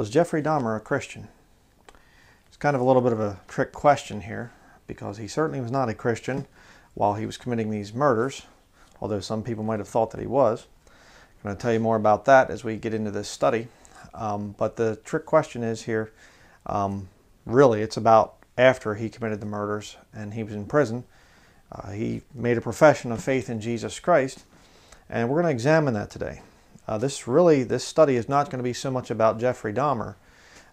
Was Jeffrey Dahmer a Christian? It's kind of a little bit of a trick question here because he certainly was not a Christian while he was committing these murders, although some people might have thought that he was. I'm going to tell you more about that as we get into this study. Um, but the trick question is here um, really, it's about after he committed the murders and he was in prison. Uh, he made a profession of faith in Jesus Christ, and we're going to examine that today. Uh, this really, this study is not going to be so much about Jeffrey Dahmer.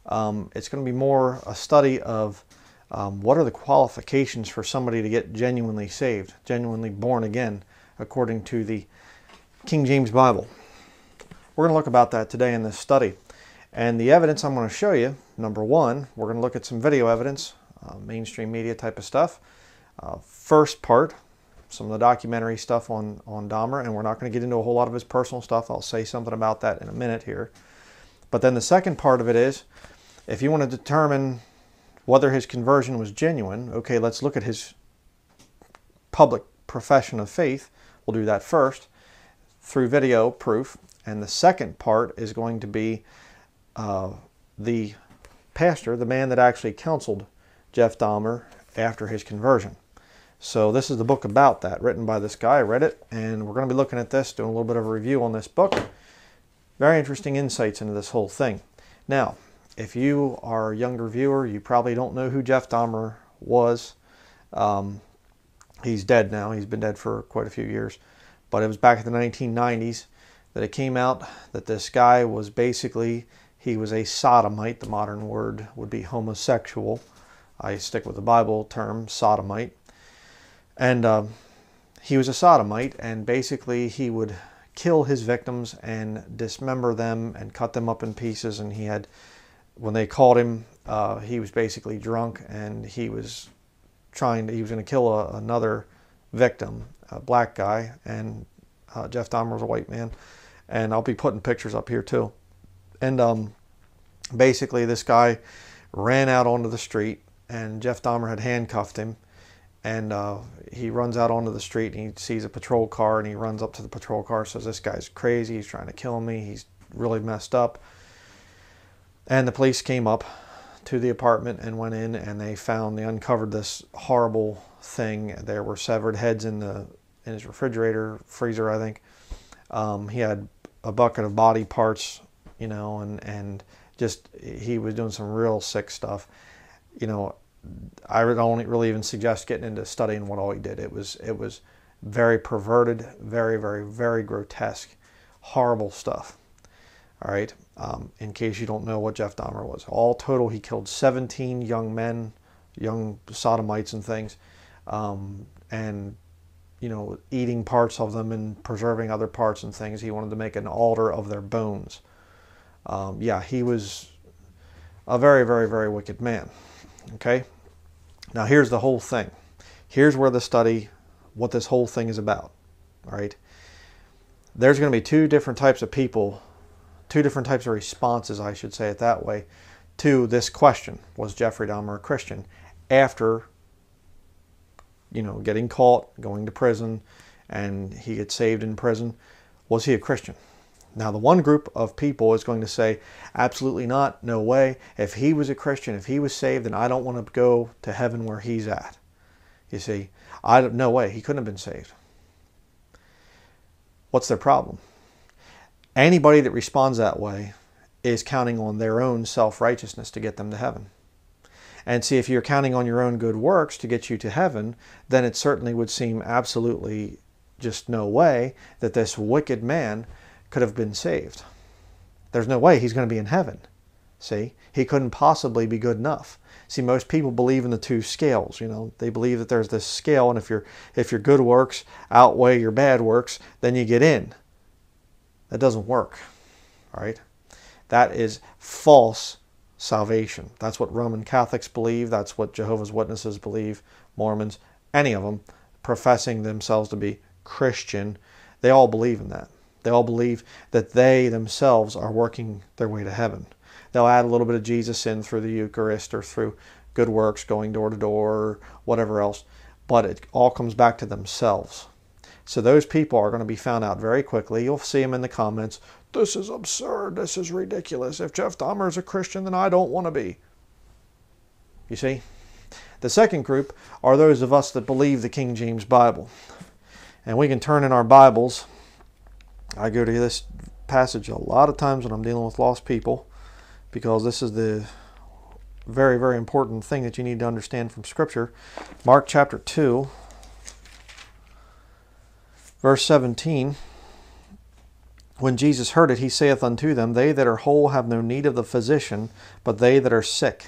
Um, it's going to be more a study of um, what are the qualifications for somebody to get genuinely saved, genuinely born again, according to the King James Bible. We're going to look about that today in this study. And the evidence I'm going to show you, number one, we're going to look at some video evidence, uh, mainstream media type of stuff. Uh, first part, some of the documentary stuff on, on Dahmer, and we're not going to get into a whole lot of his personal stuff. I'll say something about that in a minute here. But then the second part of it is, if you want to determine whether his conversion was genuine, okay, let's look at his public profession of faith. We'll do that first through video proof. And the second part is going to be uh, the pastor, the man that actually counseled Jeff Dahmer after his conversion. So this is the book about that, written by this guy. I read it, and we're going to be looking at this, doing a little bit of a review on this book. Very interesting insights into this whole thing. Now, if you are a younger viewer, you probably don't know who Jeff Dahmer was. Um, he's dead now. He's been dead for quite a few years. But it was back in the 1990s that it came out that this guy was basically, he was a sodomite. The modern word would be homosexual. I stick with the Bible term, sodomite. And um, he was a sodomite, and basically he would kill his victims and dismember them and cut them up in pieces. And he had, when they called him, uh, he was basically drunk and he was trying to, he was going to kill a, another victim, a black guy, and uh, Jeff Dahmer was a white man. And I'll be putting pictures up here too. And um, basically, this guy ran out onto the street, and Jeff Dahmer had handcuffed him and uh, he runs out onto the street and he sees a patrol car and he runs up to the patrol car says this guy's crazy. He's trying to kill me. He's really messed up. And the police came up to the apartment and went in and they found they uncovered this horrible thing. There were severed heads in the in his refrigerator freezer i think. Um, he had a bucket of body parts you know and and just he was doing some real sick stuff. You know I don't really even suggest getting into studying what all he did. It was it was very perverted, very very very grotesque, horrible stuff. All right. Um, in case you don't know what Jeff Dahmer was, all total he killed 17 young men, young sodomites and things, um, and you know eating parts of them and preserving other parts and things. He wanted to make an altar of their bones. Um, yeah, he was a very very very wicked man. Okay. Now here's the whole thing. Here's where the study, what this whole thing is about. All right. There's going to be two different types of people, two different types of responses, I should say it that way, to this question: Was Jeffrey Dahmer a Christian? After, you know, getting caught, going to prison, and he gets saved in prison, was he a Christian? Now, the one group of people is going to say, absolutely not, no way. If he was a Christian, if he was saved, then I don't want to go to heaven where he's at. You see, I don't, no way, he couldn't have been saved. What's their problem? Anybody that responds that way is counting on their own self righteousness to get them to heaven. And see, if you're counting on your own good works to get you to heaven, then it certainly would seem absolutely just no way that this wicked man could have been saved. There's no way he's going to be in heaven. See, he couldn't possibly be good enough. See, most people believe in the two scales. You know, they believe that there's this scale, and if your if your good works outweigh your bad works, then you get in. That doesn't work. All right, that is false salvation. That's what Roman Catholics believe. That's what Jehovah's Witnesses believe. Mormons, any of them, professing themselves to be Christian, they all believe in that. They all believe that they themselves are working their way to heaven. They'll add a little bit of Jesus in through the Eucharist or through good works, going door to door, or whatever else, but it all comes back to themselves. So those people are going to be found out very quickly. You'll see them in the comments. This is absurd. This is ridiculous. If Jeff Dahmer is a Christian, then I don't want to be. You see? The second group are those of us that believe the King James Bible. And we can turn in our Bibles. I go to this passage a lot of times when I'm dealing with lost people because this is the very, very important thing that you need to understand from Scripture. Mark chapter 2, verse 17. When Jesus heard it, he saith unto them, They that are whole have no need of the physician, but they that are sick.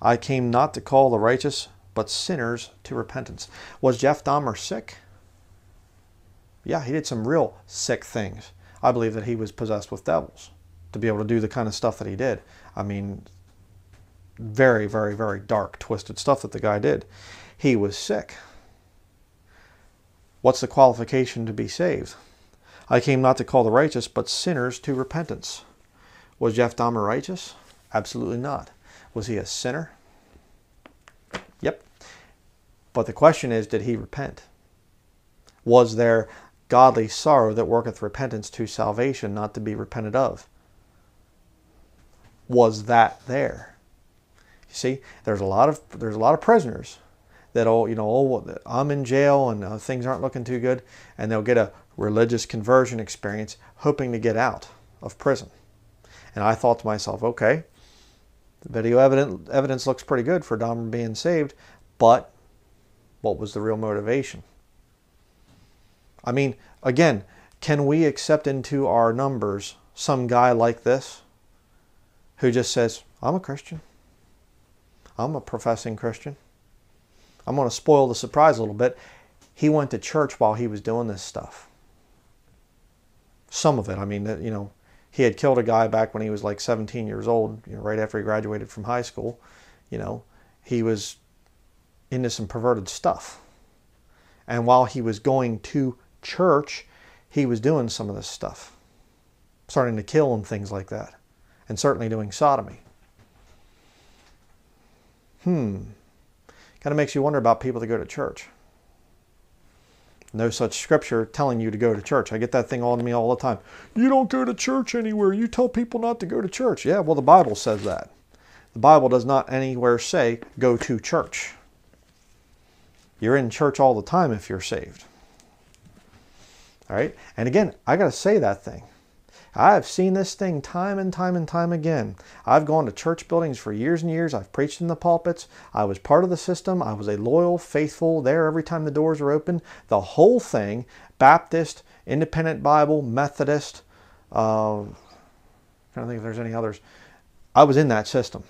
I came not to call the righteous, but sinners to repentance. Was Jeff Dahmer sick? Yeah, he did some real sick things. I believe that he was possessed with devils to be able to do the kind of stuff that he did. I mean, very, very, very dark, twisted stuff that the guy did. He was sick. What's the qualification to be saved? I came not to call the righteous, but sinners to repentance. Was Jeff Dahmer righteous? Absolutely not. Was he a sinner? Yep. But the question is, did he repent? Was there godly sorrow that worketh repentance to salvation, not to be repented of? Was that there? You see, there's a lot of there's a lot of prisoners that all you know oh I'm in jail and uh, things aren't looking too good, and they'll get a religious conversion experience, hoping to get out of prison. And I thought to myself, okay, the video evidence, looks pretty good for Dahmer being saved, but what was the real motivation? I mean, again, can we accept into our numbers some guy like this who just says, I'm a Christian? I'm a professing Christian. I'm going to spoil the surprise a little bit. He went to church while he was doing this stuff. Some of it, I mean, you know, he had killed a guy back when he was like 17 years old, you know, right after he graduated from high school. You know, he was into some perverted stuff. And while he was going to church, he was doing some of this stuff, starting to kill and things like that, and certainly doing sodomy. Hmm. Kind of makes you wonder about people that go to church no such scripture telling you to go to church. I get that thing on me all the time. You don't go to church anywhere. You tell people not to go to church. Yeah, well, the Bible says that. The Bible does not anywhere say go to church. You're in church all the time if you're saved. All right? And again, I got to say that thing. I've seen this thing time and time and time again. I've gone to church buildings for years and years. I've preached in the pulpits. I was part of the system. I was a loyal, faithful there every time the doors are open. The whole thing Baptist, Independent Bible, Methodist, uh, I don't think if there's any others. I was in that system.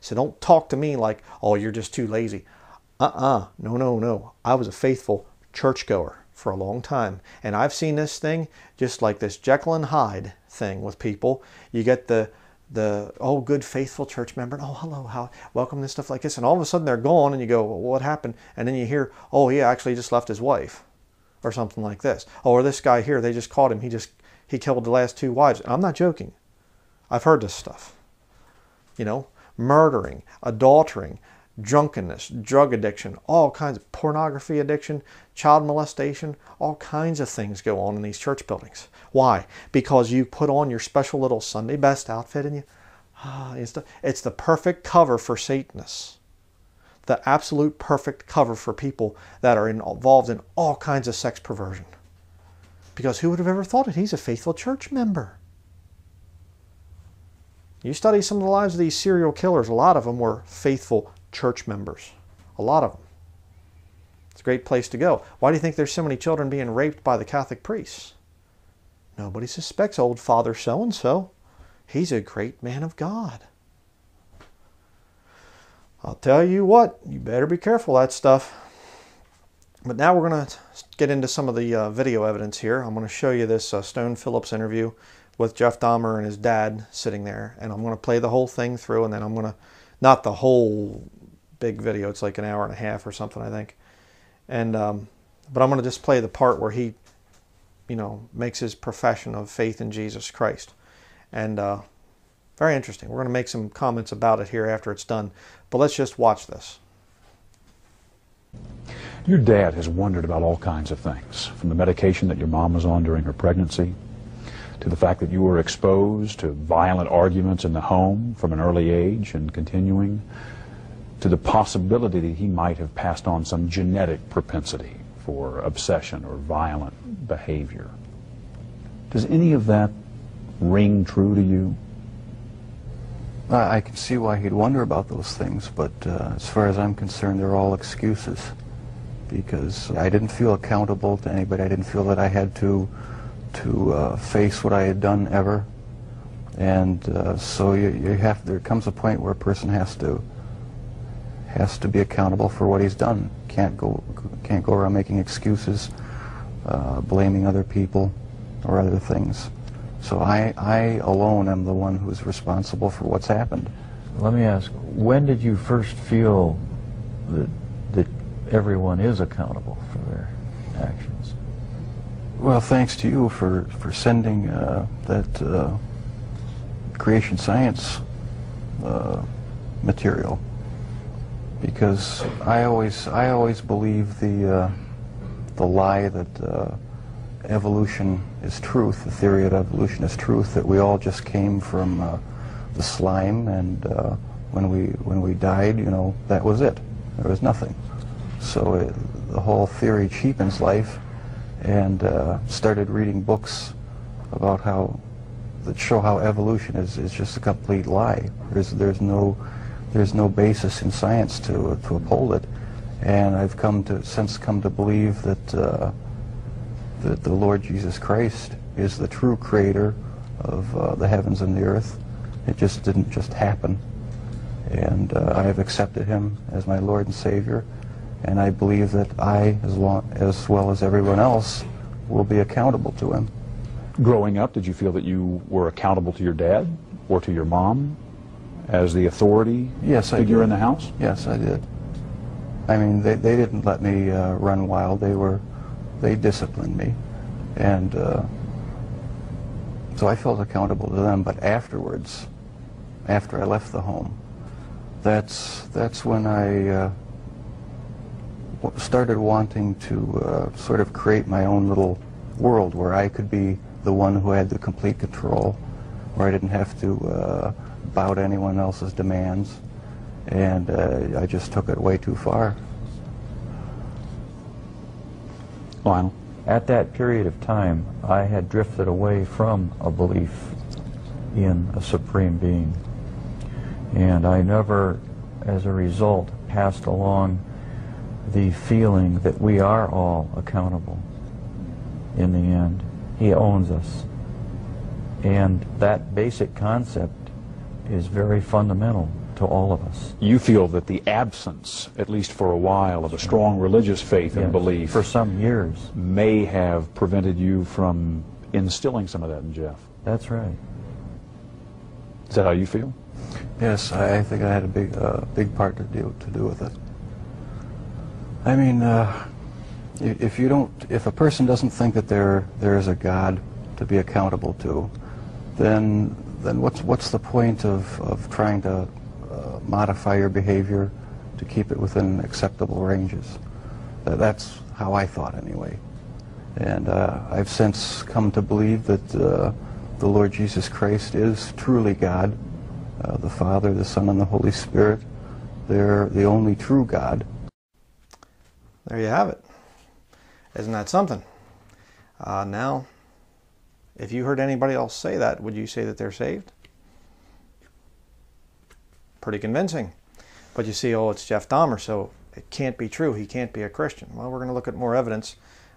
So don't talk to me like, oh, you're just too lazy. Uh uh No, no, no. I was a faithful churchgoer for a long time. And I've seen this thing just like this Jekyll and Hyde thing with people. You get the the oh good faithful church member and oh hello how welcome and stuff like this. And all of a sudden they're gone and you go well, what happened? And then you hear oh he actually just left his wife or something like this. Oh or this guy here they just caught him. He just he killed the last two wives. I'm not joking. I've heard this stuff. You know murdering adultering drunkenness, drug addiction, all kinds of pornography addiction, child molestation, all kinds of things go on in these church buildings. Why? Because you put on your special little Sunday best outfit and you, ah, it's the, it's the perfect cover for Satanists. The absolute perfect cover for people that are involved in all kinds of sex perversion. Because who would have ever thought it? He's a faithful church member. You study some of the lives of these serial killers, a lot of them were faithful church members. A lot of them. It's a great place to go. Why do you think there's so many children being raped by the Catholic priests? Nobody suspects old Father so and so. He's a great man of God. I'll tell you what, you better be careful that stuff. But now we're going to get into some of the uh, video evidence here. I'm going to show you this uh, Stone Phillips interview with Jeff Dahmer and his dad sitting there. And I'm going to play the whole thing through and then I'm going to, not the whole big video. It's like an hour and a half or something, I think. And um, but I'm going to just play the part where he, you know, makes his profession of faith in Jesus Christ, and uh, very interesting. We're going to make some comments about it here after it's done, but let's just watch this. Your dad has wondered about all kinds of things, from the medication that your mom was on during her pregnancy, to the fact that you were exposed to violent arguments in the home from an early age and continuing, to the possibility that he might have passed on some genetic propensity for obsession or violent behavior. Does any of that ring true to you? I can see why he'd wonder about those things, but uh, as far as I'm concerned, they're all excuses because I didn't feel accountable to anybody. I didn't feel that I had to to uh, face what I had done ever, and uh, so you, you have there comes a point where a person has to has to be accountable for what he's done. Can't go can't go around making excuses, uh, blaming other people or other things. So I, I alone am the one who's responsible for what's happened. Let me ask, when did you first feel that, that everyone is accountable for their actions? Well, thanks to you for, for sending uh, that uh, creation science uh, material because I always I always believe the uh, the lie that uh, evolution is truth, the theory of evolution is truth, that we all just came from uh, the slime and uh, when we when we died, you know, that was it. There was nothing. So it, the whole theory cheapens life and uh, started reading books about how that show how evolution is, is just a complete lie. There's there's no there's no basis in science to to uphold it, and I've come to since come to believe that uh, that the Lord Jesus Christ is the true creator of uh, the heavens and the earth. It just didn't just happen. And uh, I have accepted him as my Lord and Savior. And I believe that I, as, long, as well as everyone else, will be accountable to him. Growing up, did you feel that you were accountable to your dad or to your mom as the authority yes, figure in the house? Yes, I did. I mean, they, they didn't let me uh, run wild. They were they disciplined me. And uh, so I felt accountable to them. But afterwards, after I left the home, that's, that's when I uh, started wanting to uh, sort of create my own little world where I could be the one who had the complete control, where I didn't have to uh, bow anyone else's demands. And uh, I just took it way too far. Lionel? At that period of time, I had drifted away from a belief in a supreme being. And I never, as a result, passed along the feeling that we are all accountable in the end. He owns us. And that basic concept is very fundamental to all of us. You feel that the absence, at least for a while, of a strong religious faith and belief For some years. may have prevented you from instilling some of that in Jeff. That's right. Is that how you feel? Yes, I, I think I had a big, uh, big part to do to do with it. I mean, uh, if you don't, if a person doesn't think that there there is a God to be accountable to, then then what's what's the point of of trying to uh, modify your behavior to keep it within acceptable ranges? That's how I thought anyway. And uh, I've since come to believe that uh, the Lord Jesus Christ is truly God, uh, the Father, the Son, and the Holy Spirit. They're the only true God. There you have it. Isn't that something? Uh, now, if you heard anybody else say that, would you say that they're saved? Pretty convincing. But you see, oh, it's Jeff Dahmer, so it can't be true. He can't be a Christian. Well, we're going to look at more evidence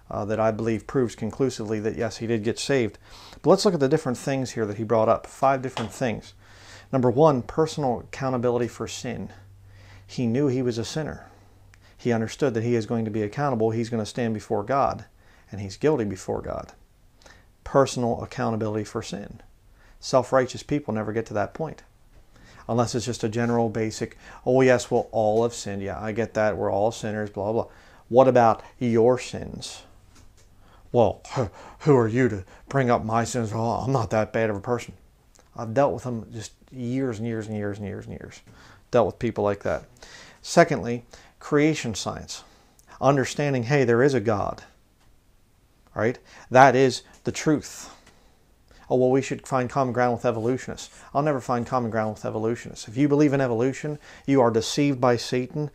uh, that I believe proves conclusively that yes, he did get saved. But let's look at the different things here that he brought up. Five different things. Number one, personal accountability for sin. He knew he was a sinner. He understood that he is going to be accountable. He's going to stand before God, and he's guilty before God. Personal accountability for sin. Self righteous people never get to that point. Unless it's just a general basic, oh, yes, well, all have sinned. Yeah, I get that. We're all sinners, blah, blah. What about your sins? Well, who are you to bring up my sins? Oh, I'm not that bad of a person. I've dealt with them just years and years and years and years and years. Dealt with people like that. Secondly, creation science. understanding, hey, there is a God. Right? That is the truth. Oh, well, we should find common ground with evolutionists. I'll never find common ground with evolutionists. If you believe in evolution, you are deceived by Satan.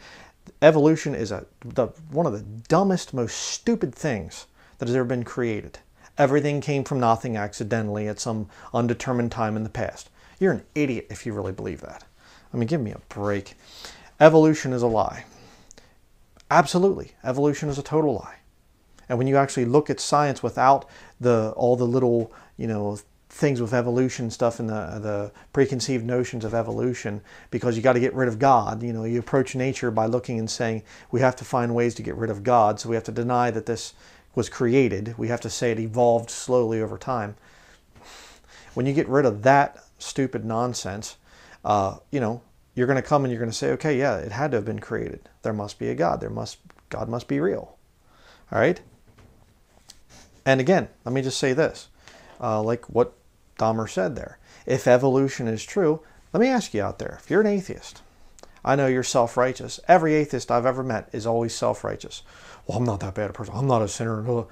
Evolution is a, the, one of the dumbest, most stupid things that has ever been created. Everything came from nothing accidentally at some undetermined time in the past. You're an idiot if you really believe that. I mean, give me a break. Evolution is a lie. Absolutely. Evolution is a total lie. And when you actually look at science without the all the little, you know, things with evolution stuff and the the preconceived notions of evolution because you got to get rid of God. You know, you approach nature by looking and saying we have to find ways to get rid of God, so we have to deny that this was created. We have to say it evolved slowly over time. When you get rid of that stupid nonsense, uh, you know, you're going to come and you're going to say, okay, yeah, it had to have been created. There must be a God. There must God must be real. All right. And again, let me just say this, uh, like what Dahmer said there. If evolution is true, let me ask you out there: if you're an atheist, I know you're self-righteous. Every atheist I've ever met is always self-righteous. Well, I'm not that bad a person. I'm not a sinner.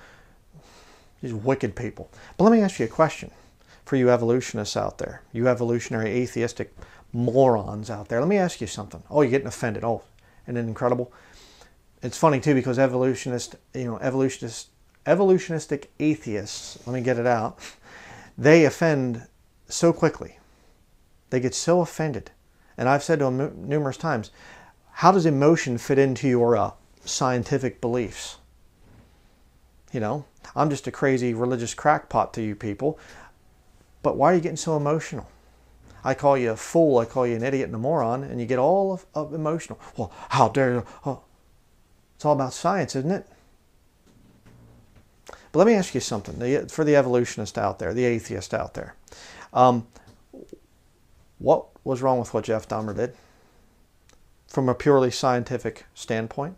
These wicked people. But let me ask you a question for you evolutionists out there, you evolutionary atheistic morons out there. Let me ask you something. Oh, you're getting offended. Oh, isn't it incredible? It's funny too because evolutionist, you know, evolutionist, evolutionistic atheists. Let me get it out. They offend so quickly. They get so offended, and I've said to them numerous times, "How does emotion fit into your uh, scientific beliefs?" You know, I'm just a crazy religious crackpot to you people. But why are you getting so emotional? I call you a fool, I call you an idiot and a moron, and you get all of, of emotional. Well, how dare you? Oh. It's all about science, isn't it? But let me ask you something the, for the evolutionist out there, the atheist out there. Um, what was wrong with what Jeff Dahmer did from a purely scientific standpoint?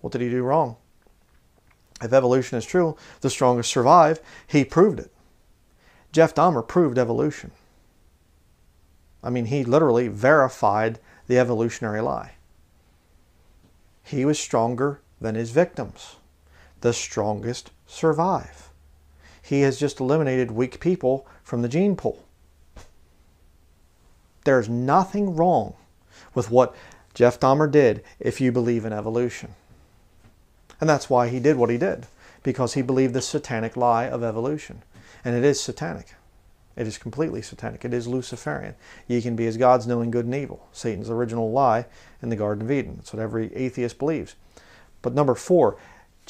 What did he do wrong? If evolution is true, the strongest survive. He proved it. Jeff Dahmer proved evolution. I mean, he literally verified the evolutionary lie. He was stronger than his victims. The strongest survive. He has just eliminated weak people from the gene pool. There's nothing wrong with what Jeff Dahmer did if you believe in evolution. And that's why he did what he did, because he believed the satanic lie of evolution. And it is satanic. It is completely satanic. It is Luciferian. Ye can be as gods knowing good and evil. Satan's original lie in the Garden of Eden. That's what every atheist believes. But number four,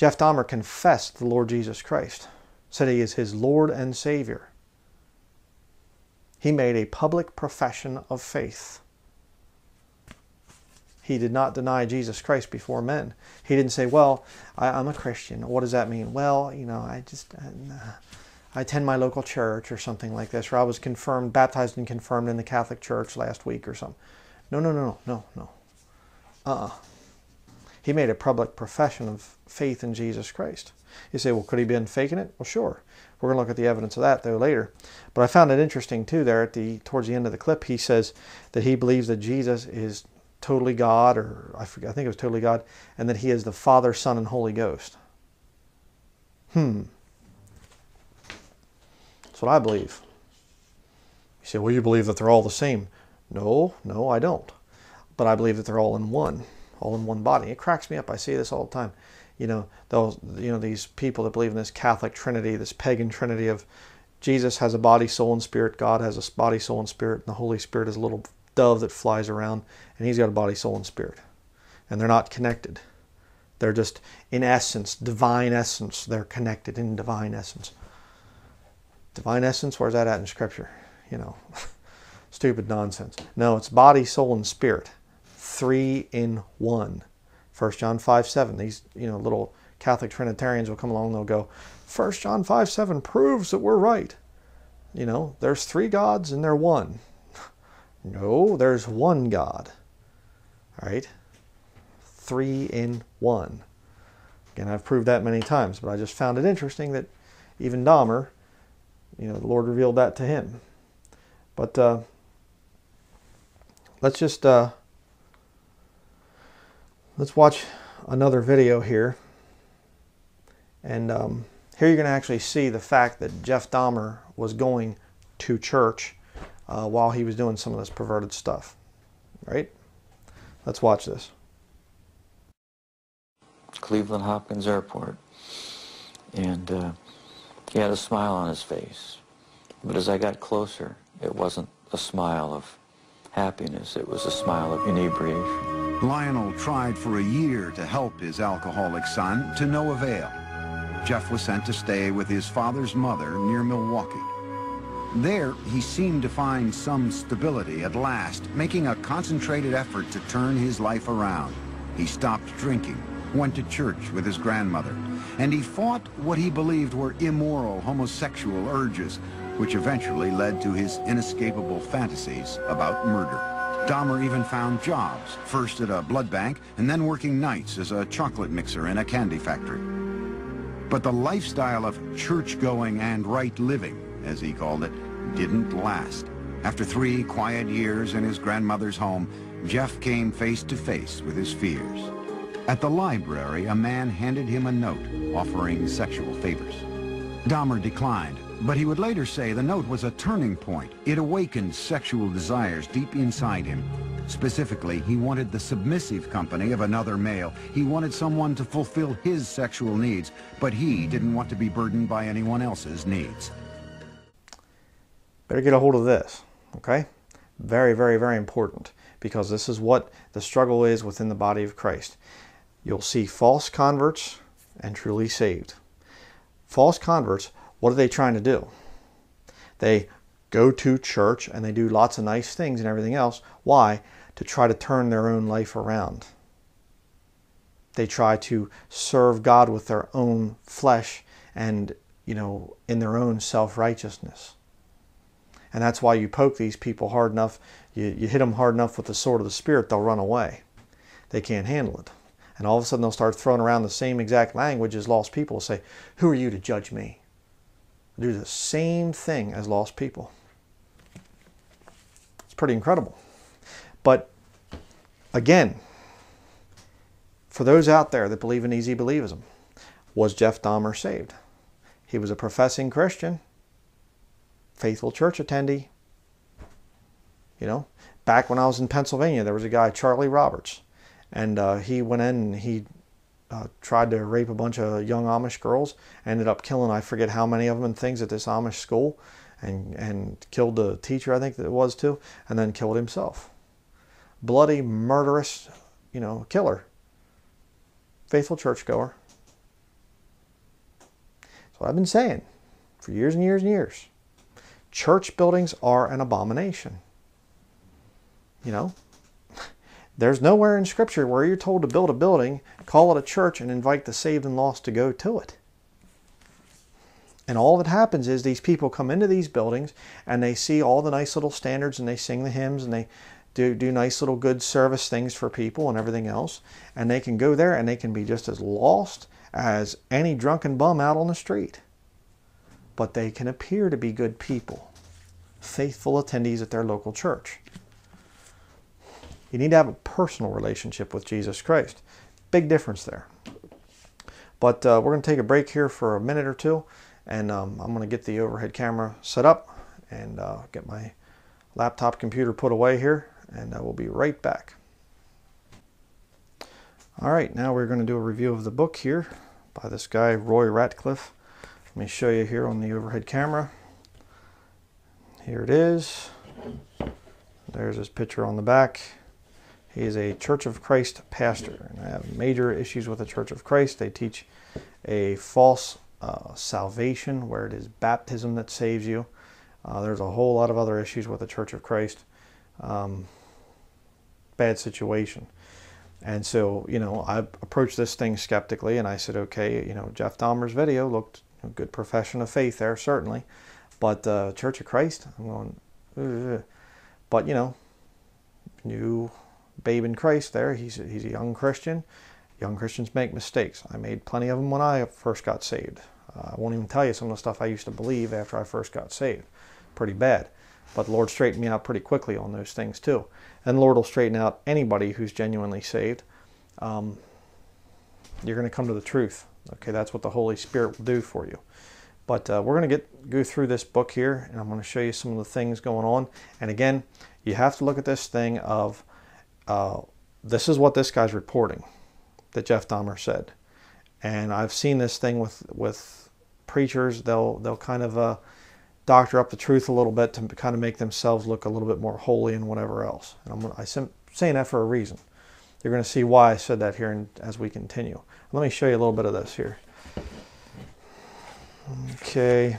Jeff Dahmer confessed the Lord Jesus Christ, said he is his Lord and Savior. He made a public profession of faith. He did not deny Jesus Christ before men. He didn't say, Well, I, am a Christian. What does that mean? Well, you know, I just, I, I attend my local church or something like this, or I was confirmed, baptized and confirmed in the Catholic Church last week or something. No, no, no, no, no, no. Uh uh He made a public profession of faith in Jesus Christ. You say, well, could he have been faking it? Well, sure. We're going to look at the evidence of that, though, later. But I found it interesting, too, there at the towards the end of the clip, he says that he believes that Jesus is totally God, or I, forget, I think it was totally God, and that He is the Father, Son, and Holy Ghost. Hmm. That's what I believe. You say, well, you believe that they're all the same. No, no, I don't. But I believe that they're all in one, all in one body. It cracks me up. I see this all the time. You know, those, you know, these people that believe in this Catholic Trinity, this pagan Trinity of Jesus has a body, soul, and spirit. God has a body, soul, and spirit. And the Holy Spirit is a little dove that flies around, and he's got a body, soul, and spirit. And they're not connected. They're just, in essence, divine essence. They're connected in divine essence. Divine essence, where's that at in Scripture? You know, stupid nonsense. No, it's body, soul, and spirit. Three in one. 1 John 5 7. These, you know, little Catholic Trinitarians will come along and they'll go, 1 John 5 7 proves that we're right. You know, there's three gods and they're one. No, there's one God. All right? Three in one. Again, I've proved that many times, but I just found it interesting that even Dahmer, you know, the Lord revealed that to him. But uh, let's just uh, Let's watch another video here. And um, here you're going to actually see the fact that Jeff Dahmer was going to church uh, while he was doing some of this perverted stuff. Right? Let's watch this. Cleveland Hopkins Airport. And uh, he had a smile on his face. But as I got closer, it wasn't a smile of happiness. It was a smile of inebriation. Lionel tried for a year to help his alcoholic son to no avail. Jeff was sent to stay with his father's mother near Milwaukee. There, he seemed to find some stability at last, making a concentrated effort to turn his life around. He stopped drinking, went to church with his grandmother, and he fought what he believed were immoral homosexual urges, which eventually led to his inescapable fantasies about murder. Dahmer even found jobs, first at a blood bank and then working nights as a chocolate mixer in a candy factory. But the lifestyle of church-going and right living, as he called it, didn't last. After three quiet years in his grandmother's home, Jeff came face to face with his fears. At the library, a man handed him a note offering sexual favors. Dahmer declined, but he would later say the note was a turning point. It awakened sexual desires deep inside him. Specifically, he wanted the submissive company of another male. He wanted someone to fulfill his sexual needs, but he didn't want to be burdened by anyone else's needs. Better get a hold of this, okay? Very, very, very important because this is what the struggle is within the body of Christ. You'll see false converts and truly saved. False converts, what are they trying to do? They go to church and they do lots of nice things and everything else. Why? To try to turn their own life around. They try to serve God with their own flesh and, you know, in their own self righteousness. And that's why you poke these people hard enough, you, you hit them hard enough with the sword of the Spirit, they'll run away. They can't handle it. And all of a sudden they'll start throwing around the same exact language as lost people. Say, Who are you to judge me? Do the same thing as lost people. It's pretty incredible. But again, for those out there that believe in easy believism, was Jeff Dahmer saved? He was a professing Christian faithful church attendee. You know, back when I was in Pennsylvania, there was a guy, Charlie Roberts, and uh, he went in and he uh, tried to rape a bunch of young Amish girls, ended up killing I forget how many of them and things at this Amish school, and and killed the teacher I think that it was too, and then killed himself. Bloody, murderous, you know, killer. Faithful churchgoer. That's what I've been saying for years and years and years. Church buildings are an abomination. You know, there's nowhere in Scripture where you're told to build a building, call it a church, and invite the saved and lost to go to it. And all that happens is these people come into these buildings and they see all the nice little standards and they sing the hymns and they do, do nice little good service things for people and everything else. And they can go there and they can be just as lost as any drunken bum out on the street but they can appear to be good people, faithful attendees at their local church. You need to have a personal relationship with Jesus Christ. Big difference there. But uh, we're going to take a break here for a minute or two, and um, I'm going to get the overhead camera set up and uh, get my laptop computer put away here, and uh, we'll be right back. All right, now we're going to do a review of the book here by this guy, Roy Ratcliff. Let me show you here on the overhead camera. Here it is. There's his picture on the back. He is a Church of Christ pastor, and I have major issues with the Church of Christ. They teach a false uh, salvation where it is baptism that saves you. Uh, there's a whole lot of other issues with the Church of Christ. Um, bad situation. And so, you know, I approached this thing skeptically and I said, okay, you know, Jeff Dahmer's video looked a good profession of faith there, certainly. But uh, Church of Christ, I'm going, Ugh. but you know, new babe in Christ there. He's a, he's a young Christian. Young Christians make mistakes. I made plenty of them when I first got saved. Uh, I won't even tell you some of the stuff I used to believe after I first got saved. Pretty bad. But the Lord straightened me out pretty quickly on those things too. And the Lord will straighten out anybody who's genuinely saved. um, you're going to come to the truth. Okay, that's what the Holy Spirit will do for you. But uh, we're going to get go through this book here, and I'm going to show you some of the things going on. And again, you have to look at this thing of uh, this is what this guy's reporting that Jeff Dahmer said, and I've seen this thing with with preachers. They'll they'll kind of uh, doctor up the truth a little bit to kind of make themselves look a little bit more holy and whatever else. And I'm, I'm saying that for a reason. You're going to see why I said that here as we continue. Let me show you a little bit of this here. Okay.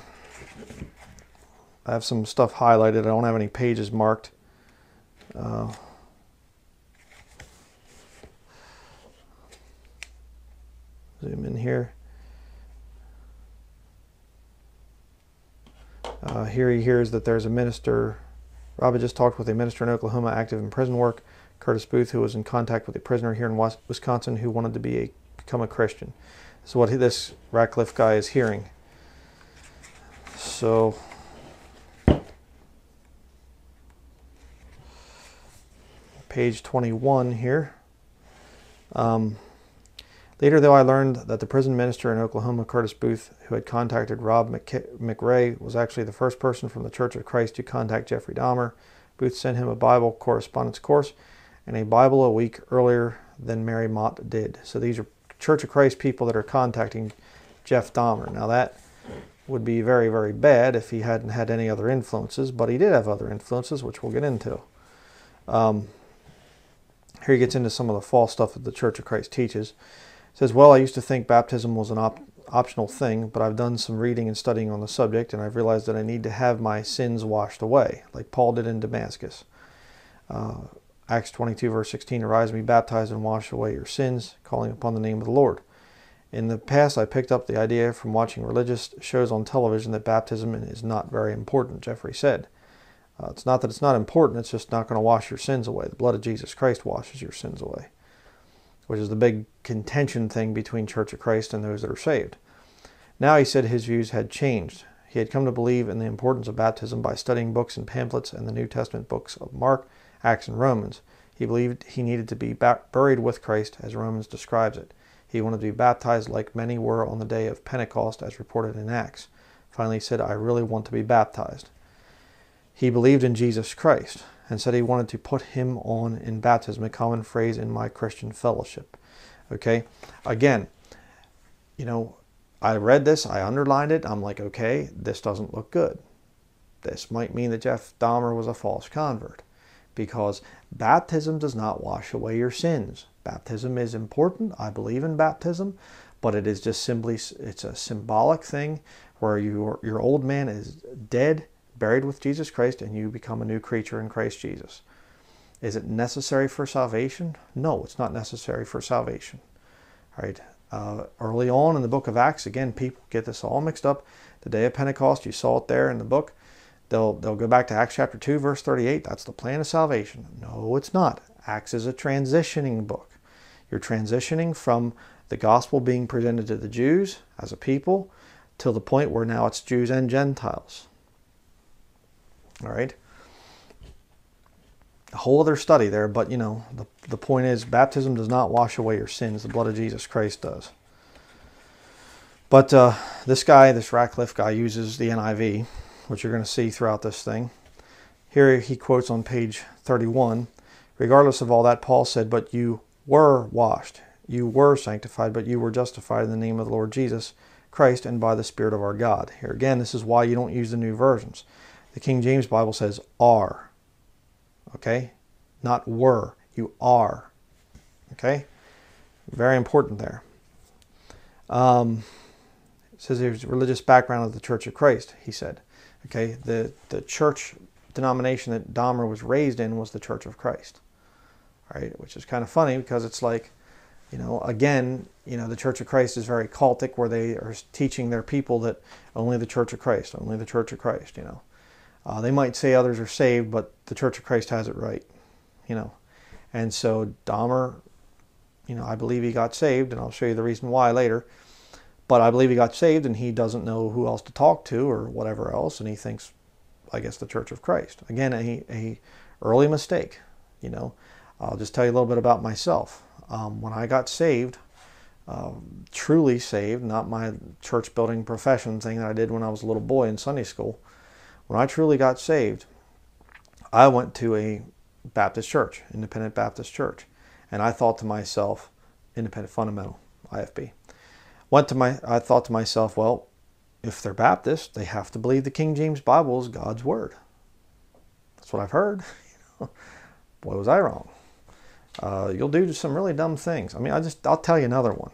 I have some stuff highlighted. I don't have any pages marked. Uh, zoom in here. Uh, here he hears that there's a minister. Rob had just talked with a minister in Oklahoma active in prison work, Curtis Booth, who was in contact with a prisoner here in Wisconsin who wanted to be a, become a Christian. So what this Ratcliff guy is hearing. So page 21 here. Um, Later, though, I learned that the prison minister in Oklahoma, Curtis Booth, who had contacted Rob McRae, was actually the first person from the Church of Christ to contact Jeffrey Dahmer. Booth sent him a Bible correspondence course and a Bible a week earlier than Mary Mott did. So these are Church of Christ people that are contacting Jeff Dahmer. Now that would be very, very bad if he hadn't had any other influences, but he did have other influences, which we'll get into. Um, here he gets into some of the false stuff that the Church of Christ teaches says, Well, I used to think baptism was an op optional thing, but I've done some reading and studying on the subject, and I've realized that I need to have my sins washed away, like Paul did in Damascus. Uh, Acts 22, verse 16 Arise and be baptized and wash away your sins, calling upon the name of the Lord. In the past, I picked up the idea from watching religious shows on television that baptism is not very important, Jeffrey said. Uh, it's not that it's not important, it's just not going to wash your sins away. The blood of Jesus Christ washes your sins away which is the big contention thing between Church of Christ and those that are saved. Now he said his views had changed. He had come to believe in the importance of baptism by studying books and pamphlets and the New Testament books of Mark, Acts, and Romans. He believed he needed to be buried with Christ as Romans describes it. He wanted to be baptized like many were on the day of Pentecost as reported in Acts. Finally he said, I really want to be baptized. He believed in Jesus Christ and said he wanted to put him on in baptism, a common phrase in my Christian fellowship. Okay, again, you know, I read this, I underlined it, I'm like, okay, this doesn't look good. This might mean that Jeff Dahmer was a false convert because baptism does not wash away your sins. Baptism is important. I believe in baptism, but it is just simply it's a symbolic thing where your your old man is dead buried with Jesus Christ, and you become a new creature in Christ Jesus. Is it necessary for salvation? No, it's not necessary for salvation. All right. Uh, early on in the book of Acts, again, people get this all mixed up. The day of Pentecost, you saw it there in the book. They'll, they'll go back to Acts chapter 2, verse 38. That's the plan of salvation. No, it's not. Acts is a transitioning book. You're transitioning from the gospel being presented to the Jews as a people till the point where now it's Jews and Gentiles. All right. A whole other study there, but you know, the, the point is baptism does not wash away your sins. The blood of Jesus Christ does. But uh, this guy, this Ratcliff guy, uses the NIV, which you're going to see throughout this thing. Here he quotes on page 31 Regardless of all that, Paul said, But you were washed, you were sanctified, but you were justified in the name of the Lord Jesus Christ and by the Spirit of our God. Here again, this is why you don't use the new versions. The King James Bible says are. Okay? Not were. You are. Okay? Very important there. Um, says there's religious background of the Church of Christ, he said. Okay? The, the church denomination that Dahmer was raised in was the Church of Christ. All right? Which is kind of funny because it's like, you know, again, you know, the Church of Christ is very cultic where they are teaching their people that only the Church of Christ, only the Church of Christ, you know. Uh, they might say others are saved, but the Church of Christ has it right, you know. And so Dahmer, you know, I believe he got saved, and I'll show you the reason why later. But I believe he got saved, and he doesn't know who else to talk to or whatever else, and he thinks, I guess, the Church of Christ. Again, a, a early mistake, you know. I'll just tell you a little bit about myself. Um, when I got saved, um, truly saved, not my church building profession thing that I did when I was a little boy in Sunday school. When I truly got saved, I went to a Baptist church, Independent Baptist Church, and I thought to myself, Independent Fundamental, IFB. Went to my, I thought to myself, well, if they're Baptist, they have to believe the King James Bible is God's word. That's what I've heard. Boy, was I wrong. Uh, you'll do some really dumb things. I mean, I just, I'll tell you another one.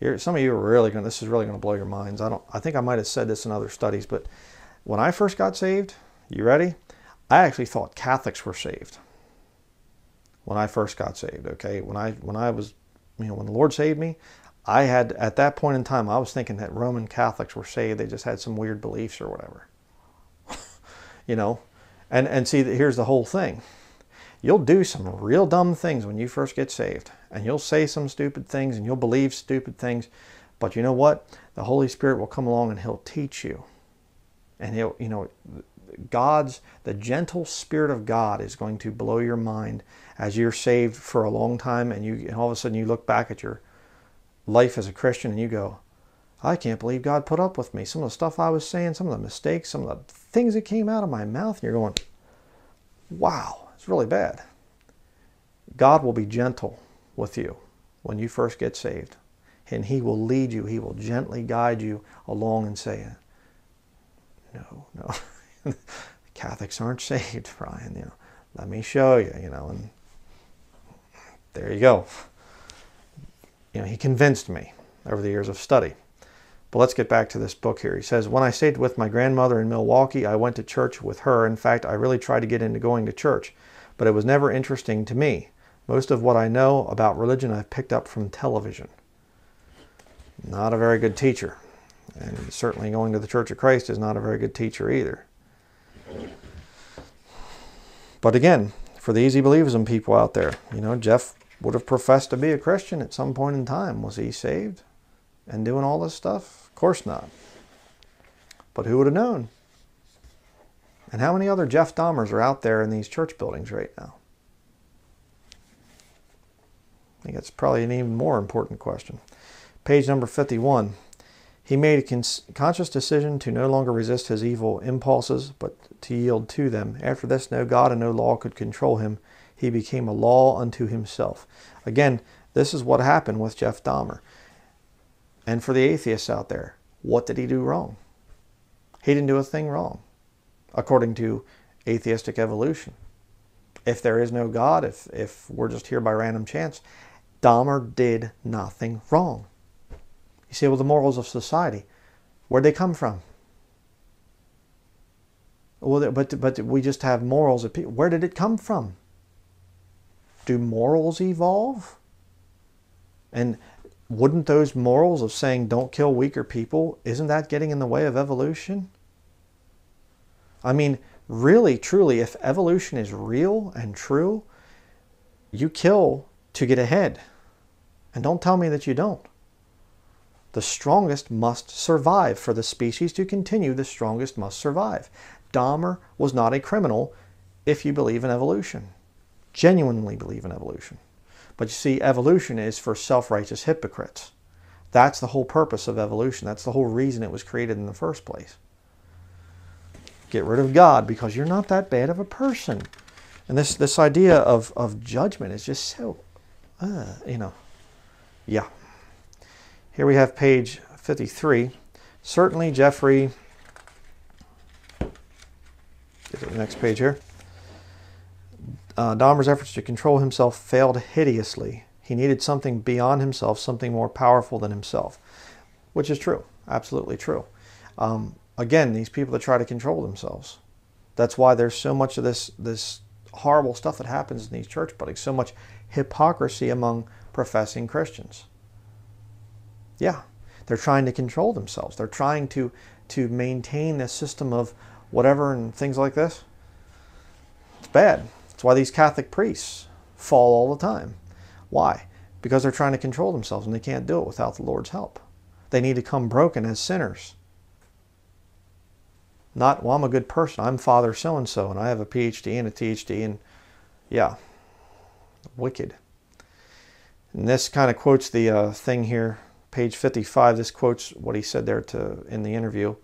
You're, some of you are really going. This is really going to blow your minds. I don't. I think I might have said this in other studies, but when I first got saved, you ready? I actually thought Catholics were saved. When I first got saved, okay, when I when I was, you know, when the Lord saved me, I had at that point in time I was thinking that Roman Catholics were saved. They just had some weird beliefs or whatever. you know, and and see that here's the whole thing. You'll do some real dumb things when you first get saved, and you'll say some stupid things, and you'll believe stupid things. But you know what? The Holy Spirit will come along and He'll teach you, and He'll, you know, God's the gentle Spirit of God is going to blow your mind as you're saved for a long time, and you and all of a sudden you look back at your life as a Christian and you go, I can't believe God put up with me. Some of the stuff I was saying, some of the mistakes, some of the things that came out of my mouth, and you're going, wow, it's really bad. God will be gentle with you when you first get saved. And he will lead you. He will gently guide you along and say, no, no. Catholics aren't saved, Bryan. You know, let me show you, you know, and there you go. You know, he convinced me over the years of study. But let's get back to this book here. He says, When I stayed with my grandmother in Milwaukee, I went to church with her. In fact, I really tried to get into going to church but it was never interesting to me. Most of what I know about religion I've picked up from television. Not a very good teacher. And certainly going to the Church of Christ is not a very good teacher either. But again, for the easy believism people out there, you know, Jeff would have professed to be a Christian at some point in time. Was he saved and doing all this stuff? Of course not. But who would have known? And how many other Jeff Dahmers are out there in these church buildings right now? I think it's probably an even more important question. Page number 51. He made a conscious decision to no longer resist his evil impulses, but to yield to them. After this, no God and no law could control him. He became a law unto himself. Again, this is what happened with Jeff Dahmer. And for the atheists out there, what did he do wrong? He didn't do a thing wrong according to atheistic evolution. If there is no God, if, if we're just here by random chance, Dahmer did nothing wrong. You say, well, the morals of society, where'd they come from? Well, but, but we just have morals. Of people. Where did it come from? Do morals evolve? And wouldn't those morals of saying don't kill weaker people, isn't that getting in the way of evolution? I mean, really, truly, if evolution is real and true, you kill to get ahead. And don't tell me that you don't. The strongest must survive. For the species to continue, the strongest must survive. Dahmer was not a criminal if you believe in evolution, genuinely believe in evolution. But you see, evolution is for self-righteous hypocrites. That's the whole purpose of evolution. That's the whole reason it was created in the first place. Get rid of God because you're not that bad of a person. And this, this idea of, of judgment is just so, uh, you know, yeah. Here we have page 53. Certainly, Jeffrey, get to the next page here. Uh, Dahmer's efforts to control himself failed hideously. He needed something beyond himself, something more powerful than himself, which is true, absolutely true. Um, again, these people that try to control themselves. That's why there's so much of this this horrible stuff that happens in these church buildings, so much hypocrisy among professing Christians. Yeah, they're trying to control themselves. They're trying to to maintain this system of whatever and things like this. It's bad. That's why these Catholic priests fall all the time. Why? Because they're trying to control themselves and they can't do it without the Lord's help. They need to come broken as sinners not, well, I'm a good person. I'm Father so and so, and I have a PhD and a THD, and yeah, wicked. And this kind of quotes the uh, thing here, page 55. This quotes what he said there to in the interview.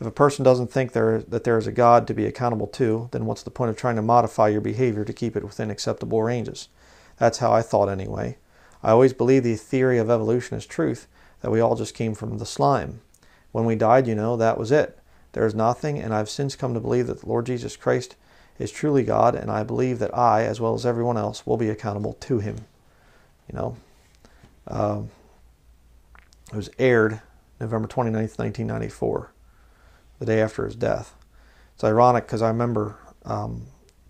If a person doesn't think there that there is a God to be accountable to, then what's the point of trying to modify your behavior to keep it within acceptable ranges? That's how I thought anyway. I always believed the theory of evolution is truth, that we all just came from the slime. When we died, you know, that was it. There is nothing, and I've since come to believe that the Lord Jesus Christ is truly God, and I believe that I, as well as everyone else, will be accountable to Him. You know, um, it was aired November 29th, 1994, the day after his death. It's ironic because I remember um,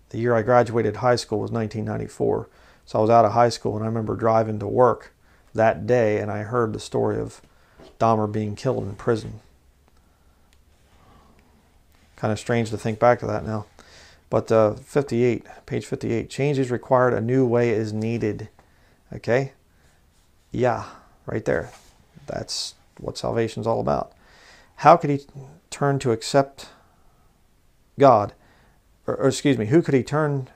the year I graduated high school was 1994. So I was out of high school and I remember driving to work that day and I heard the story of Dahmer being killed in prison. Kind of strange to think back to that now. But uh, 58, page 58, change is required, a new way is needed. Okay? Yeah, right there. That's what salvation's all about. How could he turn to accept God? Or, or, excuse me, who could he turn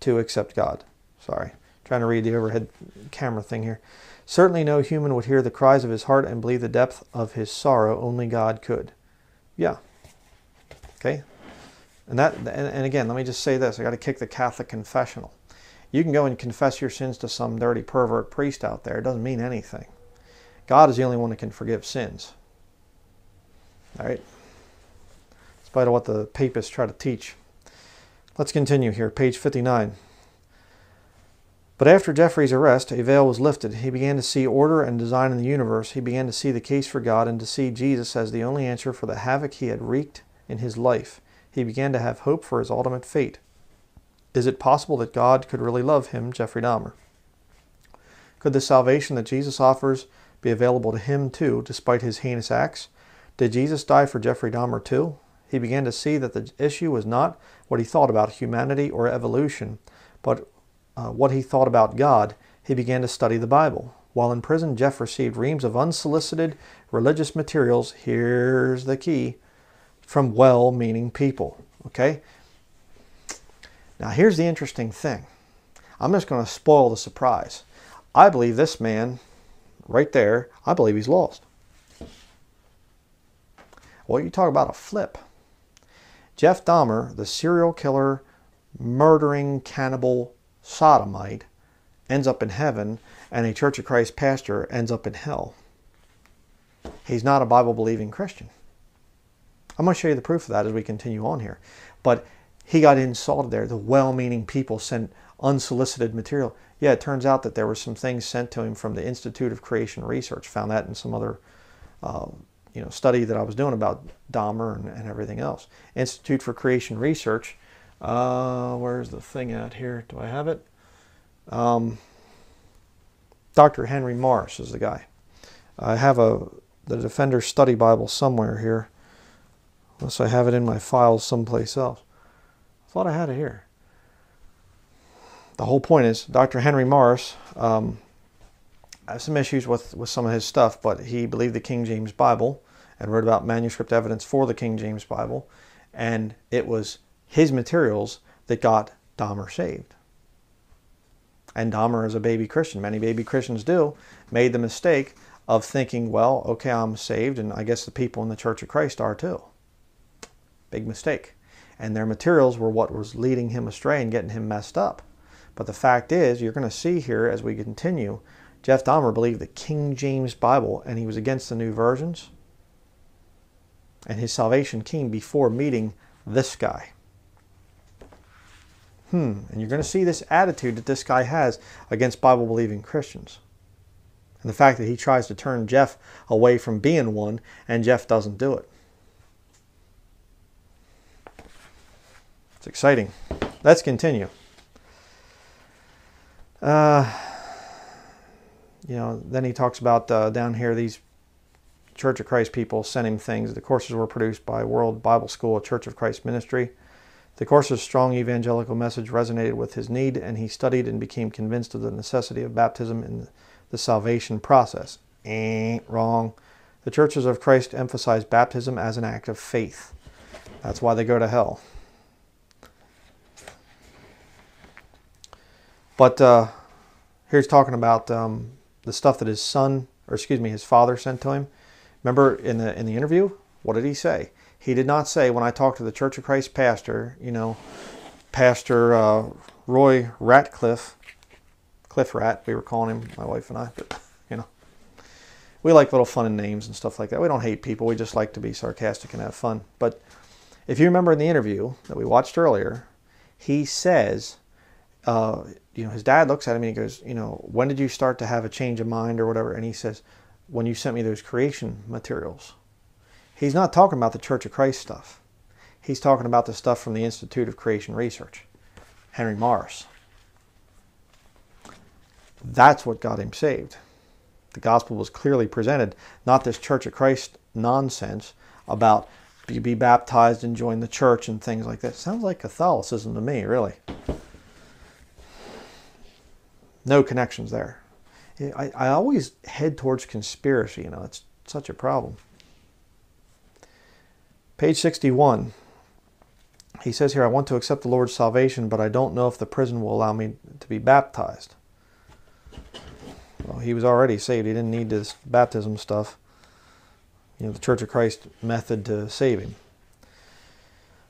to accept God? Sorry, trying to read the overhead camera thing here. Certainly no human would hear the cries of his heart and believe the depth of his sorrow. Only God could. Yeah. Okay. And that, and, and again, let me just say this: I got to kick the Catholic confessional. You can go and confess your sins to some dirty pervert priest out there. It doesn't mean anything. God is the only one that can forgive sins. All right? In spite of what the papists try to teach. Let's continue here, page 59. But after Jeffrey's arrest, a veil was lifted. He began to see order and design in the universe. He began to see the case for God and to see Jesus as the only answer for the havoc he had wreaked in his life. He began to have hope for his ultimate fate. Is it possible that God could really love him, Jeffrey Dahmer? Could the salvation that Jesus offers be available to him too, despite his heinous acts? Did Jesus die for Jeffrey Dahmer too? He began to see that the issue was not what he thought about humanity or evolution, but uh, what he thought about God. He began to study the Bible. While in prison, Jeff received reams of unsolicited religious materials. Here's the key from well meaning people. Okay? Now, here's the interesting thing. I'm just going to spoil the surprise. I believe this man right there, I believe he's lost. Well, you talk about a flip. Jeff Dahmer, the serial killer, murdering, cannibal, sodomite, ends up in heaven, and a Church of Christ pastor ends up in hell. He's not a Bible believing Christian. I'm going to show you the proof of that as we continue on here. But he got insulted there. The well meaning people sent unsolicited material. Yeah, it turns out that there were some things sent to him from the Institute of Creation Research. Found that in some other uh, you know, study that I was doing about Dahmer and, and everything else. Institute for Creation Research. Uh, where's the thing at here? Do I have it? Um, Dr. Henry Morris is the guy. I have a the Defender Study Bible somewhere here, unless I have it in my files someplace else. I thought I had it here the whole point is Dr. Henry Morris um, has some issues with, with some of his stuff, but he believed the King James Bible and wrote about manuscript evidence for the King James Bible. And it was his materials that got Dahmer saved. And Dahmer, is a baby Christian, many baby Christians do, made the mistake of thinking, well, okay, I'm saved, and I guess the people in the Church of Christ are too. Big mistake. And their materials were what was leading him astray and getting him messed up. But the fact is, you're going to see here as we continue, Jeff Dahmer believed the King James Bible and he was against the new versions. And his salvation came before meeting this guy. Hmm, and you're going to see this attitude that this guy has against Bible believing Christians. And the fact that he tries to turn Jeff away from being one and Jeff doesn't do it. It's exciting. Let's continue. Uh, you know, then he talks about uh, down here these Church of Christ people sent him things. The courses were produced by World Bible School, a Church of Christ ministry. The course's strong evangelical message resonated with his need, and he studied and became convinced of the necessity of baptism in the salvation process. Ain't wrong. The churches of Christ emphasize baptism as an act of faith. That's why they go to hell. But uh, Here's talking about um, the stuff that his son, or excuse me, his father sent to him. Remember in the in the interview, what did he say? He did not say when I talked to the Church of Christ pastor, you know, Pastor uh, Roy Ratcliff, Cliff Rat, we were calling him, my wife and I, but you know, we like little fun and names and stuff like that. We don't hate people. We just like to be sarcastic and have fun. But if you remember in the interview that we watched earlier, he says, uh, you know, his dad looks at him and he goes, you know, when did you start to have a change of mind or whatever? And he says, when you sent me those creation materials. He's not talking about the Church of Christ stuff. He's talking about the stuff from the Institute of Creation Research, Henry Morris. That's what got him saved. The gospel was clearly presented, not this Church of Christ nonsense about be baptized and join the church and things like that. Sounds like Catholicism to me, really. No connections there. I, I always head towards conspiracy, you know, it's such a problem. Page 61. He says here, I want to accept the Lord's salvation, but I don't know if the prison will allow me to be baptized. Well, he was already saved. He didn't need this baptism stuff. You know, the Church of Christ method to save him.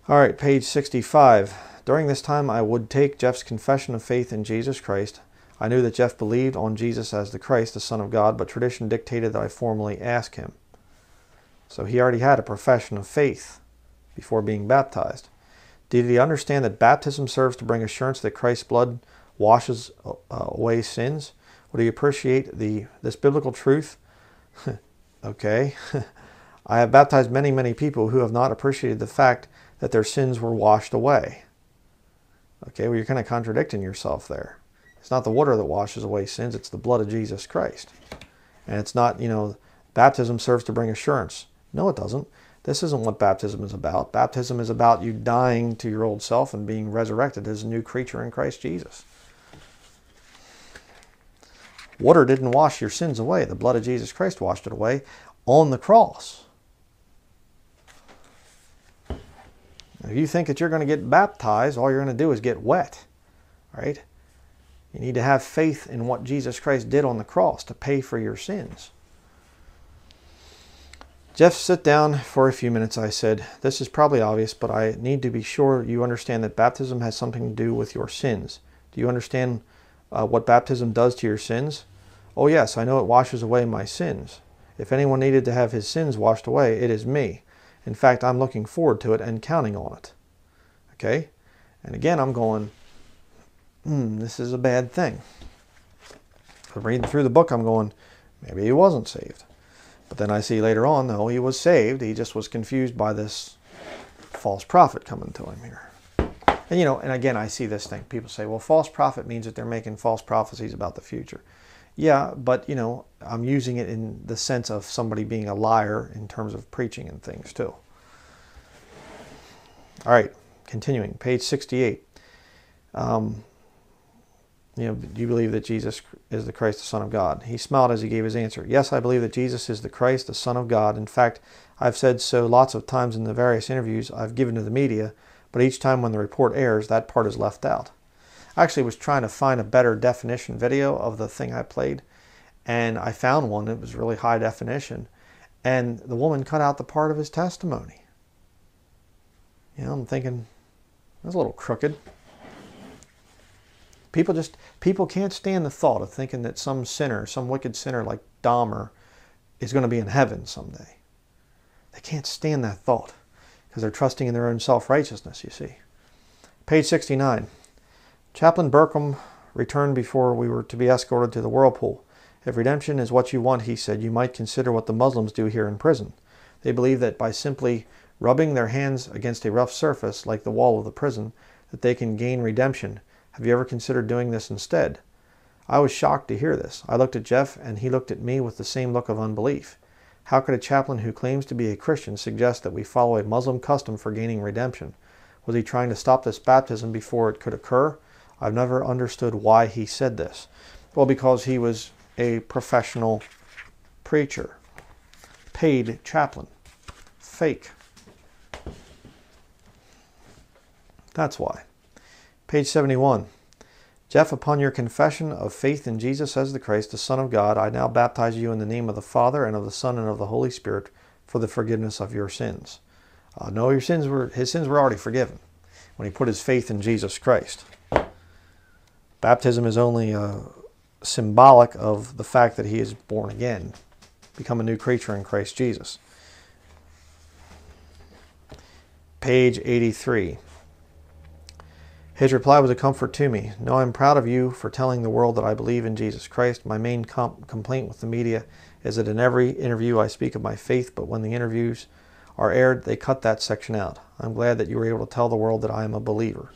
All right, page 65. During this time, I would take Jeff's confession of faith in Jesus Christ. I knew that Jeff believed on Jesus as the Christ, the Son of God, but tradition dictated that I formally ask him. So he already had a profession of faith before being baptized. Did he understand that baptism serves to bring assurance that Christ's blood washes uh, away sins? Would he appreciate the this biblical truth? okay. I have baptized many, many people who have not appreciated the fact that their sins were washed away. Okay, well, you're kind of contradicting yourself there. It's not the water that washes away sins, it's the blood of Jesus Christ. And it's not, you know, baptism serves to bring assurance. No, it doesn't. This isn't what baptism is about. Baptism is about you dying to your old self and being resurrected as a new creature in Christ Jesus. Water didn't wash your sins away. The blood of Jesus Christ washed it away on the cross. If you think that you're going to get baptized, all you're going to do is get wet, right? You need to have faith in what Jesus Christ did on the cross to pay for your sins. Jeff, sit down for a few minutes, I said. This is probably obvious, but I need to be sure you understand that baptism has something to do with your sins. Do you understand uh, what baptism does to your sins? Oh, yes, I know it washes away my sins. If anyone needed to have his sins washed away, it is me. In fact, I'm looking forward to it and counting on it. Okay? And again, I'm going, hmm, this is a bad thing. Reading through the book, I'm going, maybe he wasn't saved. But then I see later on, though, he was saved. He just was confused by this false prophet coming to him here. And you know, and again, I see this thing. People say, well, false prophet means that they're making false prophecies about the future. Yeah, but you know, I'm using it in the sense of somebody being a liar in terms of preaching and things too. All right, continuing, page 68. Um, you know, do you believe that Jesus is the Christ, the Son of God? He smiled as he gave his answer. Yes, I believe that Jesus is the Christ, the Son of God. In fact, I've said so lots of times in the various interviews I've given to the media, but each time when the report airs, that part is left out. I actually was trying to find a better definition video of the thing I played, and I found one that was really high definition, and the woman cut out the part of his testimony. You know, I'm thinking, that's a little crooked. People just people can't stand the thought of thinking that some sinner, some wicked sinner like Dahmer, is going to be in heaven someday. They can't stand that thought because they're trusting in their own self-righteousness, you see. Page 69. Chaplain Berkham returned before we were to be escorted to the whirlpool. If redemption is what you want, he said, you might consider what the Muslims do here in prison. They believe that by simply rubbing their hands against a rough surface, like the wall of the prison, that they can gain redemption. Have you ever considered doing this instead? I was shocked to hear this. I looked at Jeff, and he looked at me with the same look of unbelief. How could a chaplain who claims to be a Christian suggest that we follow a Muslim custom for gaining redemption? Was he trying to stop this baptism before it could occur? I've never understood why he said this. Well, because he was a professional preacher, paid chaplain, fake. That's why. Page 71. Jeff, upon your confession of faith in Jesus as the Christ, the Son of God, I now baptize you in the name of the Father and of the Son and of the Holy Spirit for the forgiveness of your sins. Uh, no, your sins were his sins were already forgiven when he put his faith in Jesus Christ. Baptism is only uh, symbolic of the fact that he is born again, become a new creature in Christ Jesus. Page 83. His reply was a comfort to me. No, I'm proud of you for telling the world that I believe in Jesus Christ. My main com- complaint with the media is that in every interview I speak of my faith, but when the interviews are aired, they cut that section out. I'm glad that you were able to tell the world that I am a believer.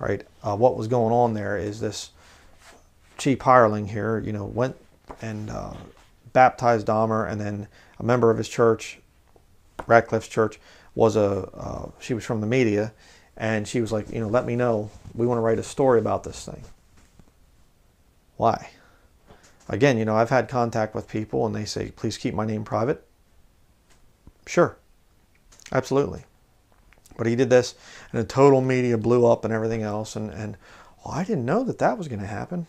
All right, uh, what was going on there is this cheap hireling here, you know, went and uh, baptized Dahmer, and then a member of his church, Ratcliff's church, was a uh, she was from the media and she was like, you know, let me know. We want to write a story about this thing. Why? Again, you know, I've had contact with people and they say, please keep my name private. Sure. Absolutely. But he did this and the total media blew up and everything else. And, and I didn't know that that was going to happen.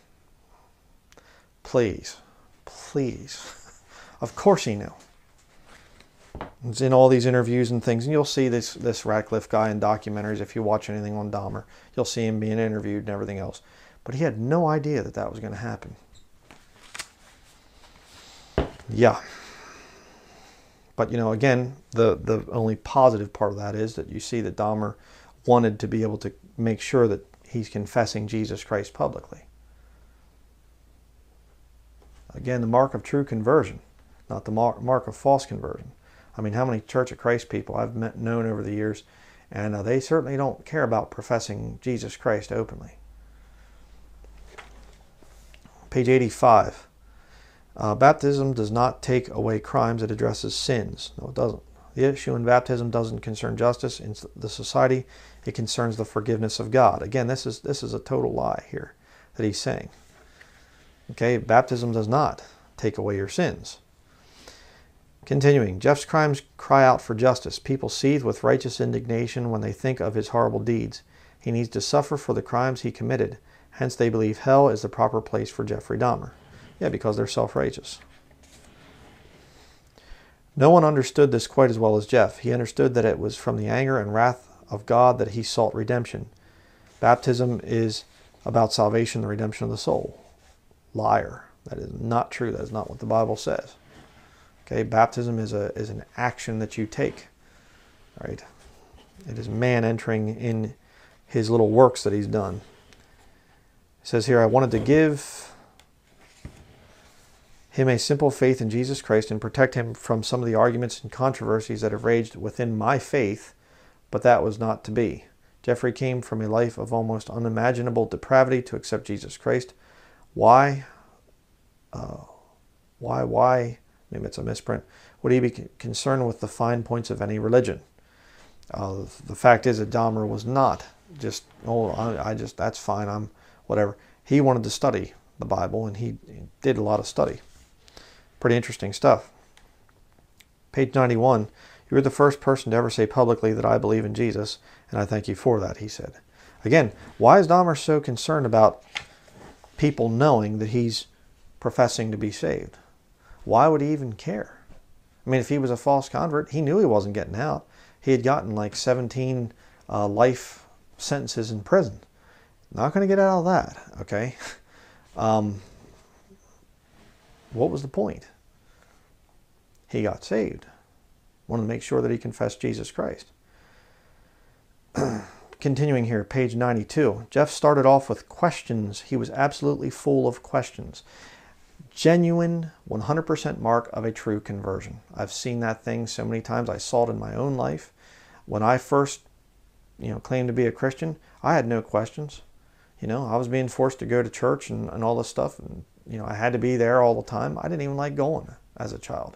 Please, please. Of course he knew. It's in all these interviews and things, and you'll see this this Ratcliff guy in documentaries. If you watch anything on Dahmer, you'll see him being interviewed and everything else. But he had no idea that that was going to happen. Yeah. But you know, again, the the only positive part of that is that you see that Dahmer wanted to be able to make sure that he's confessing Jesus Christ publicly. Again, the mark of true conversion, not the mark, mark of false conversion. I mean, how many Church of Christ people I've met, known over the years, and uh, they certainly don't care about professing Jesus Christ openly. Page 85. Uh, baptism does not take away crimes, it addresses sins. No, it doesn't. The issue in baptism doesn't concern justice in the society, it concerns the forgiveness of God. Again, this is, this is a total lie here that he's saying. Okay, baptism does not take away your sins. Continuing, Jeff's crimes cry out for justice. People seethe with righteous indignation when they think of his horrible deeds. He needs to suffer for the crimes he committed. Hence, they believe hell is the proper place for Jeffrey Dahmer. Yeah, because they're self righteous. No one understood this quite as well as Jeff. He understood that it was from the anger and wrath of God that he sought redemption. Baptism is about salvation, the redemption of the soul. Liar. That is not true. That is not what the Bible says. Okay, baptism is a is an action that you take. Right? It is man entering in his little works that he's done. It says here, I wanted to give him a simple faith in Jesus Christ and protect him from some of the arguments and controversies that have raged within my faith, but that was not to be. Jeffrey came from a life of almost unimaginable depravity to accept Jesus Christ. Why? Uh, why? Why? Maybe it's a misprint, would he be concerned with the fine points of any religion? Uh, the fact is that Dahmer was not just, oh, I, I, just, that's fine, I'm whatever. He wanted to study the Bible and he did a lot of study. Pretty interesting stuff. Page 91, you're the first person to ever say publicly that I believe in Jesus, and I thank you for that, he said. Again, why is Dahmer so concerned about people knowing that he's professing to be saved? Why would he even care? I mean, if he was a false convert, he knew he wasn't getting out. He had gotten like 17 uh, life sentences in prison. Not going to get out of that, okay? Um, what was the point? He got saved. Wanted to make sure that he confessed Jesus Christ. Continuing here, page 92. Jeff started off with questions. He was absolutely full of questions genuine 100% mark of a true conversion. I've seen that thing so many times. I saw it in my own life. When I first, you know, claimed to be a Christian, I had no questions. You know, I was being forced to go to church and, and all this stuff. And, you know, I had to be there all the time. I didn't even like going as a child.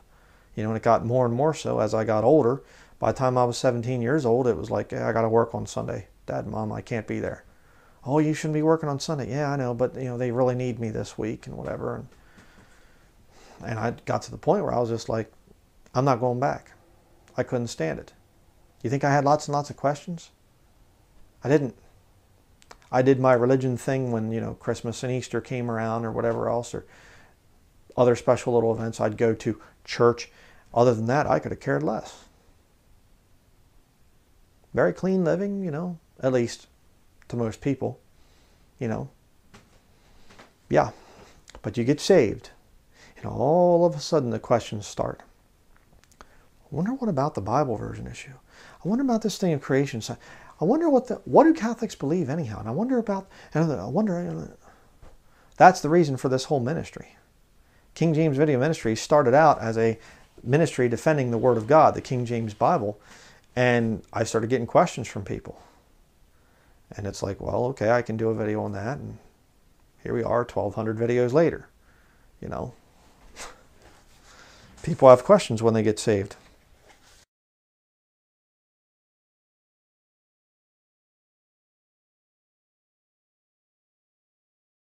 You know, and it got more and more so as I got older. By the time I was 17 years old, it was like, hey, I got to work on Sunday. Dad, Mom, I can't be there. Oh, you shouldn't be working on Sunday. Yeah, I know, but, you know, they really need me this week and whatever. And, and I got to the point where I was just like, I'm not going back. I couldn't stand it. You think I had lots and lots of questions? I didn't. I did my religion thing when, you know, Christmas and Easter came around or whatever else, or other special little events. I'd go to church. Other than that, I could have cared less. Very clean living, you know, at least to most people, you know. Yeah. But you get saved. And all of a sudden the questions start. I wonder what about the Bible version issue. I wonder about this thing of creation. I wonder what the what do Catholics believe anyhow? And I wonder about and I wonder that's the reason for this whole ministry. King James Video Ministry started out as a ministry defending the Word of God, the King James Bible, and I started getting questions from people. And it's like, well, okay, I can do a video on that, and here we are, 1,200 videos later. You know, people have questions when they get saved.